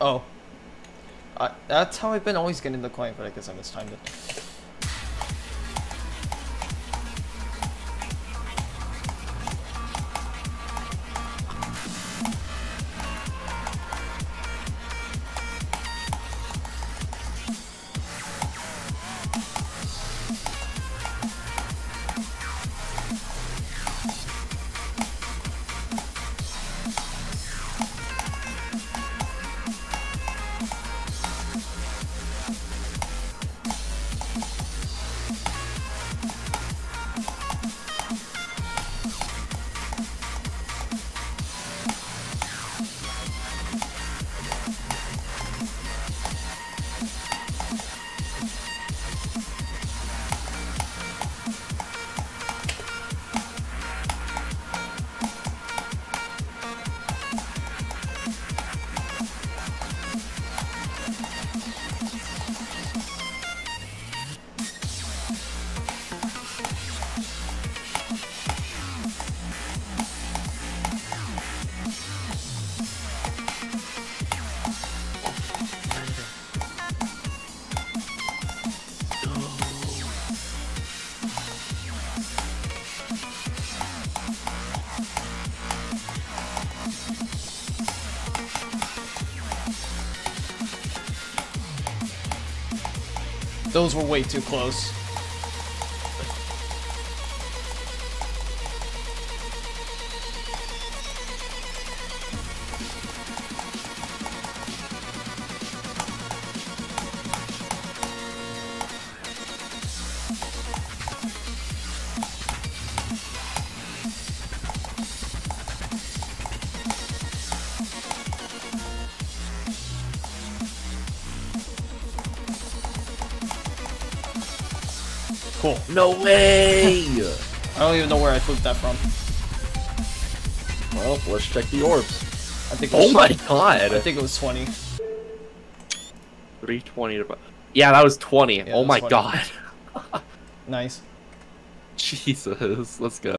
Oh. Uh, that's how I've been always getting the coin, but I guess I mistimed it. Those were way too close. Cool. No way! I don't even know where I flipped that from. well, let's check the orbs. I think. It oh was Oh my god! I think it was 20. 320 to... Yeah, that was 20. Yeah, oh that my 20. god. Nice. Jesus. Let's go.